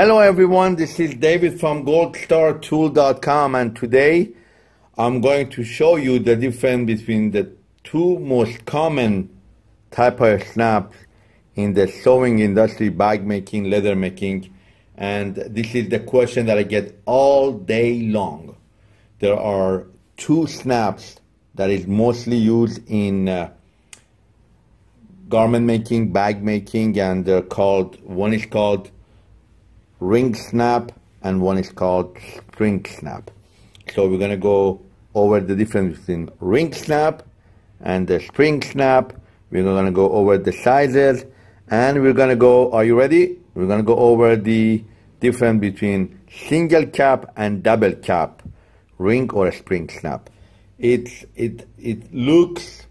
Hello everyone, this is David from goldstartool.com and today I'm going to show you the difference between the two most common type of snaps in the sewing industry, bag making, leather making, and this is the question that I get all day long. There are two snaps that is mostly used in uh, garment making, bag making, and they're called, one is called ring snap and one is called spring snap. So we're gonna go over the difference between ring snap and the spring snap. We're gonna go over the sizes and we're gonna go, are you ready? We're gonna go over the difference between single cap and double cap, ring or spring snap. It's, it, it looks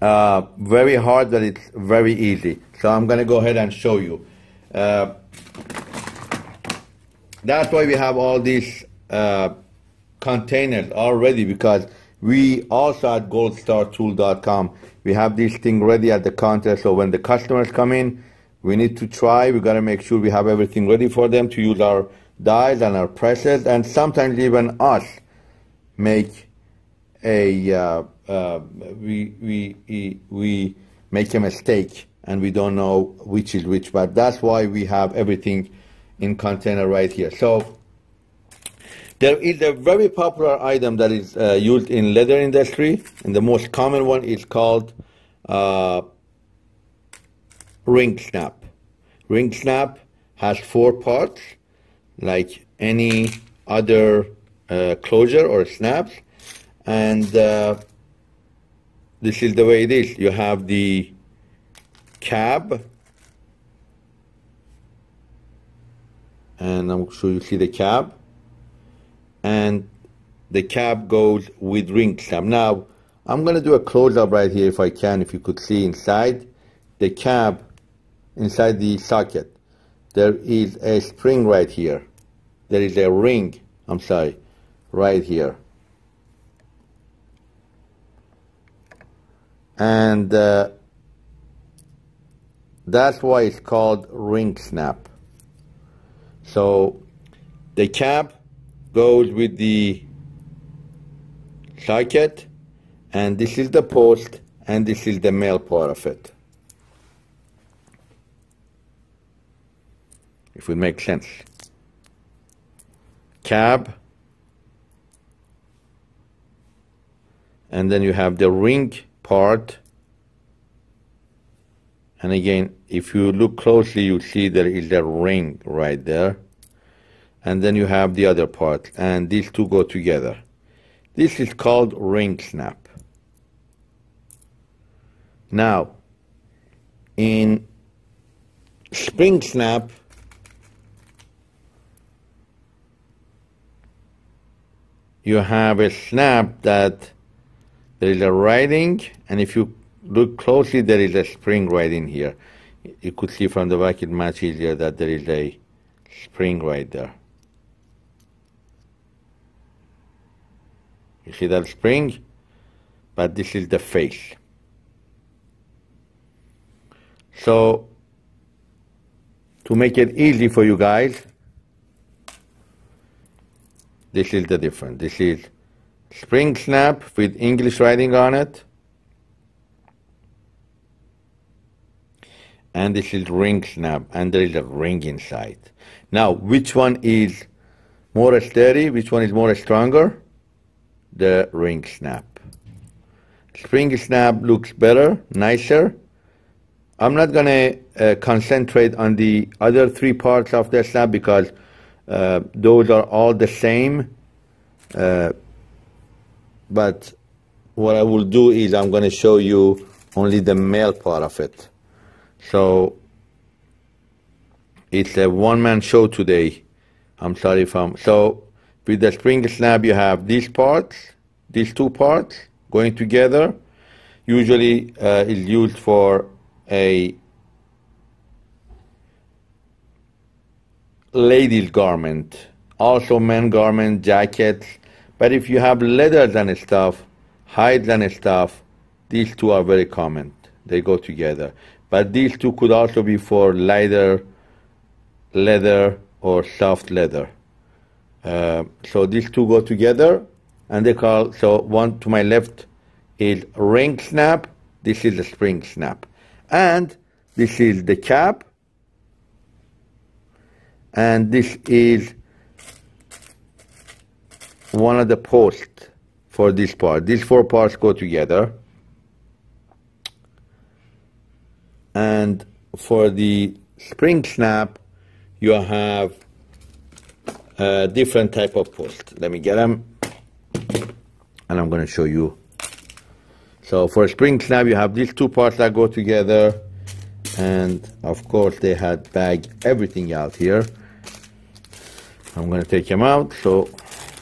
uh, very hard, but it's very easy. So I'm gonna go ahead and show you. Uh, that's why we have all these uh, containers already because we also at goldstartool.com we have this thing ready at the counter. So when the customers come in we need to try. We got to make sure we have everything ready for them to use our dies and our presses. And sometimes even us make a uh, uh, we, we we make a mistake and we don't know which is which. But that's why we have everything in container right here. So there is a very popular item that is uh, used in leather industry, and the most common one is called uh, ring snap. Ring snap has four parts, like any other uh, closure or snaps, and uh, this is the way it is. You have the cab, and I'm sure you see the cab and the cab goes with ring snap. Now I'm going to do a close-up right here if I can, if you could see inside the cab, inside the socket, there is a spring right here. There is a ring, I'm sorry, right here. And uh, that's why it's called ring snap. So the cap goes with the socket and this is the post and this is the male part of it. If it makes sense. Cab and then you have the ring part and again, if you look closely, you see there is a ring right there. And then you have the other part, and these two go together. This is called ring snap. Now, in spring snap, you have a snap that there is a writing, and if you look closely, there is a spring right in here. You could see from the back, much easier that there is a spring right there. You see that spring? But this is the face. So, to make it easy for you guys, this is the difference. This is spring snap with English writing on it. And this is ring snap and there is a ring inside. Now, which one is more sturdy? Which one is more stronger? The ring snap. Spring snap looks better, nicer. I'm not to uh, concentrate on the other three parts of the snap because uh, those are all the same. Uh, but what I will do is I'm going to show you only the male part of it. So it's a one-man show today. I'm sorry if I'm so with the spring snap you have these parts, these two parts going together. Usually uh, is used for a ladies garment, also men garment, jackets. But if you have leathers and stuff, hides and stuff, these two are very common. They go together. But these two could also be for lighter leather or soft leather. Uh, so these two go together and they call, so one to my left is ring snap, this is the spring snap. And this is the cap, and this is one of the posts for this part. These four parts go together. And for the spring snap, you have a different type of post. Let me get them. And I'm going to show you. So for a spring snap, you have these two parts that go together. And of course, they had bagged everything out here. I'm going to take them out. So,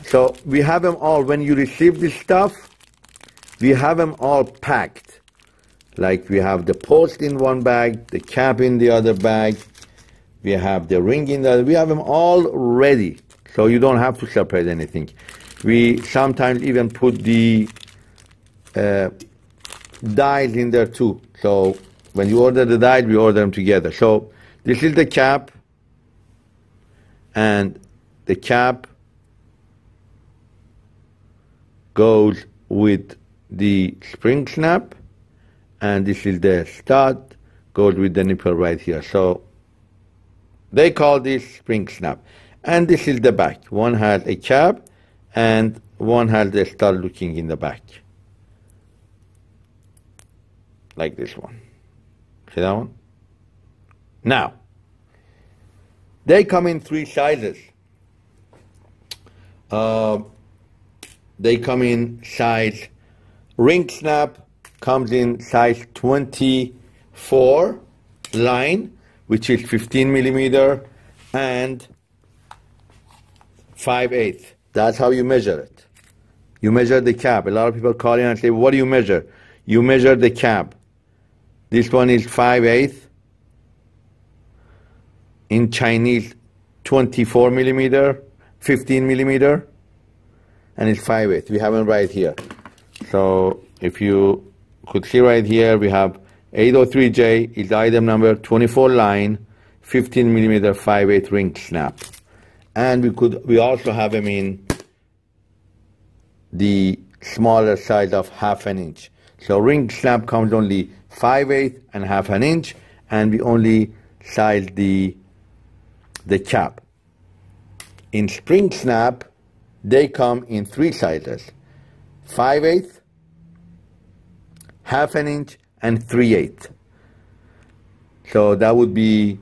so we have them all. When you receive this stuff, we have them all packed. Like we have the post in one bag, the cap in the other bag, we have the ring in the other. We have them all ready, so you don't have to separate anything. We sometimes even put the uh, dies in there too. So when you order the dies, we order them together. So this is the cap, and the cap goes with the spring snap and this is the stud goes with the nipple right here. So they call this spring snap. And this is the back. One has a cap and one has the stud looking in the back. Like this one. See that one? Now they come in three sizes. Uh, they come in size, ring snap comes in size 24 line, which is 15 millimeter, and 5 8 That's how you measure it. You measure the cap. A lot of people call in and say, what do you measure? You measure the cap. This one is 5 8 in Chinese 24 millimeter 15 millimeter and it's 5 8 we have it right here so if you could see right here we have 803J is item number 24 line 15 millimeter 5 8 ring snap. And we could we also have them in the smaller size of half an inch. So ring snap comes only 5 8 and half an inch and we only size the the cap. In spring snap, they come in three sizes 5 8 half an inch, and 3 8 So that would be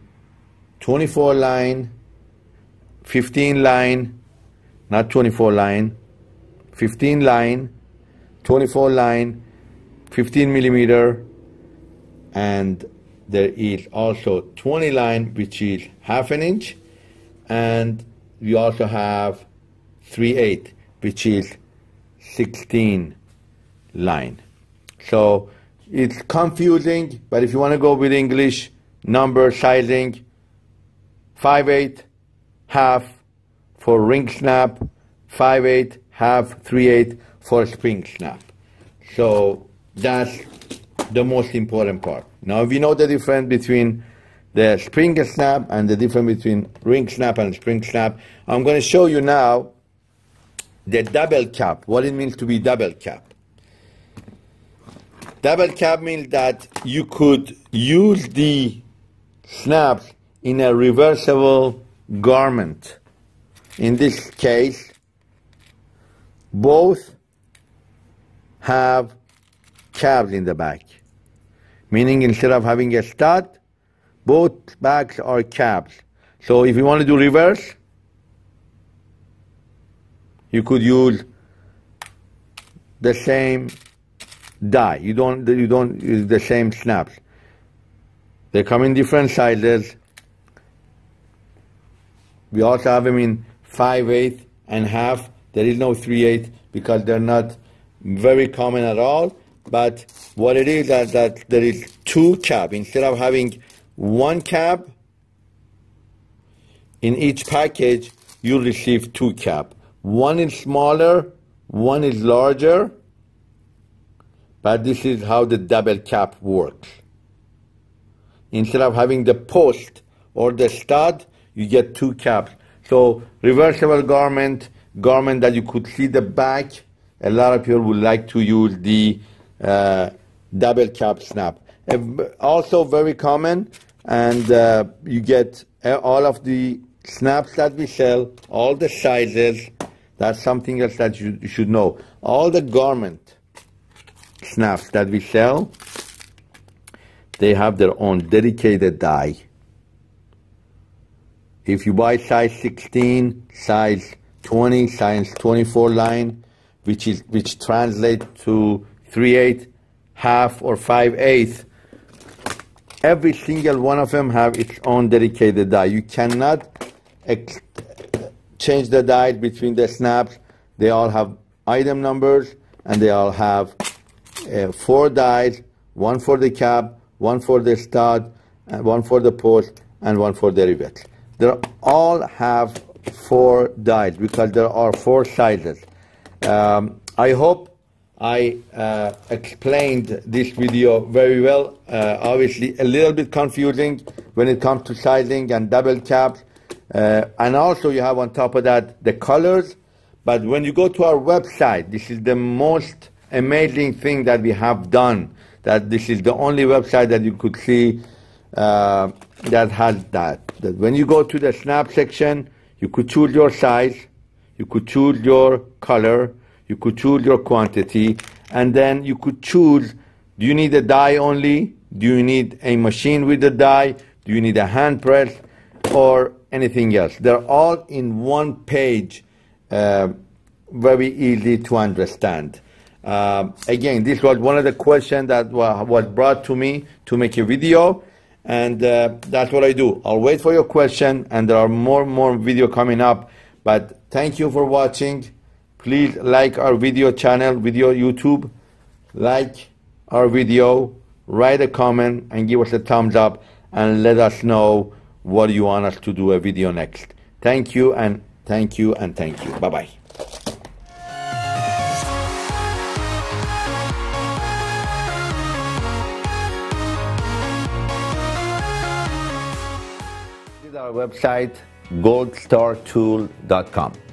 24 line, 15 line, not 24 line, 15 line, 24 line, 15 millimeter, and there is also 20 line, which is half an inch, and we also have 3-8, which is 16 line. So it's confusing, but if you want to go with English, number sizing, 5-8, half for ring snap, 5-8, half, 3-8 for spring snap. So that's the most important part. Now, if you know the difference between the spring snap and the difference between ring snap and spring snap. I'm going to show you now the double cap, what it means to be double cap. Double cap means that you could use the snaps in a reversible garment. In this case, both have caps in the back, meaning instead of having a stud, both bags are caps. So if you want to do reverse, you could use the same die. You don't you don't use the same snaps. They come in different sizes. We also have them in 5 8 and half. There is no 3 8 because they're not very common at all. But what it is is that there is two cap. Instead of having one cap. In each package, you receive two cap. One is smaller, one is larger, but this is how the double cap works. Instead of having the post or the stud, you get two caps. So reversible garment, garment that you could see the back. A lot of people would like to use the uh, double cap snap. Also very common, and uh, you get uh, all of the snaps that we sell, all the sizes. That's something else that you should know. All the garment snaps that we sell, they have their own dedicated die. If you buy size 16, size 20, size 24 line, which is which translate to 3 8, half or 5 8, every single one of them have its own dedicated die. You cannot change the die between the snaps. They all have item numbers and they all have uh, four dies, one for the cap, one for the stud, one for the post, and one for the rivet. They all have four dies because there are four sizes. Um, I hope I uh, explained this video very well. Uh, obviously, a little bit confusing when it comes to sizing and double caps. Uh, and also, you have on top of that the colors. But when you go to our website, this is the most amazing thing that we have done. That this is the only website that you could see uh, that has that. That when you go to the snap section, you could choose your size, you could choose your color, you could choose your quantity, and then you could choose do you need a die only? Do you need a machine with a die? Do you need a hand press or anything else? They're all in one page, uh, very easy to understand. Uh, again, this was one of the questions that was brought to me to make a video, and uh, that's what I do. I'll wait for your question, and there are more and more video coming up. But thank you for watching. Please like our video channel, video YouTube. Like our video, write a comment, and give us a thumbs up, and let us know what you want us to do a video next. Thank you, and thank you, and thank you. Bye bye. Website goldstartool.com.